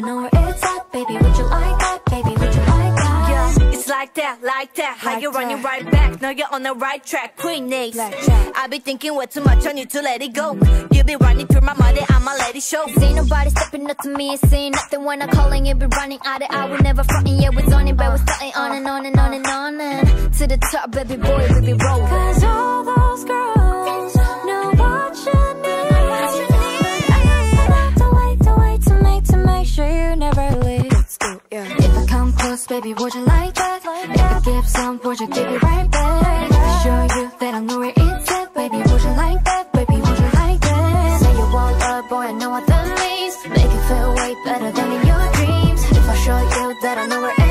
know where it's at, baby. Would you like that, baby? Would you like that? Yeah, it's like that, like that. How Like you running right back? Now you're on the right track, Queen. Blackjack. I be thinking way too much, I need to let it go. You be running through my mind, I'ma let it show. See nobody stepping up to me and saying nothing when I'm calling it, be running out of I would never frontin', yeah, was on it, but we're starting on and on and on and on and to the top, baby boy, baby roll. Cause all those girls baby, would you like that? Like that. Give some, would you give it right back? Show you that I know where it's at, baby, would you like that? Baby, would you like that? Say you want a boy, I know what that means. Make it feel way better than in your dreams. If I show you that I know where it's